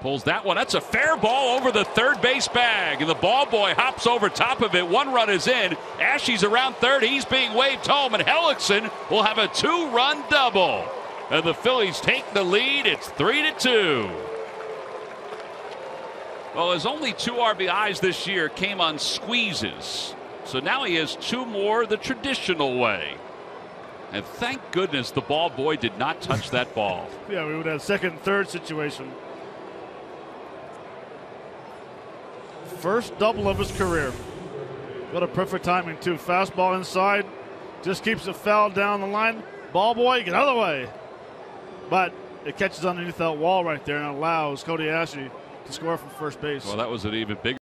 Pulls that one. That's a fair ball over the third base bag. And the ball boy hops over top of it. One run is in. Asche's around third. He's being waved home. And Hellickson will have a two run double. And the Phillies take the lead. It's three to two. Well, his only two RBIs this year came on squeezes. So now he has two more the traditional way. And thank goodness the ball boy did not touch that ball. Yeah, we would have second third situation. First double of his career. What a perfect timing, too. Fastball inside, just keeps it foul down the line. Ball boy, get out of the way. But it catches underneath that wall right there and allows Cody Asche to score from first base. Well, that was an even bigger.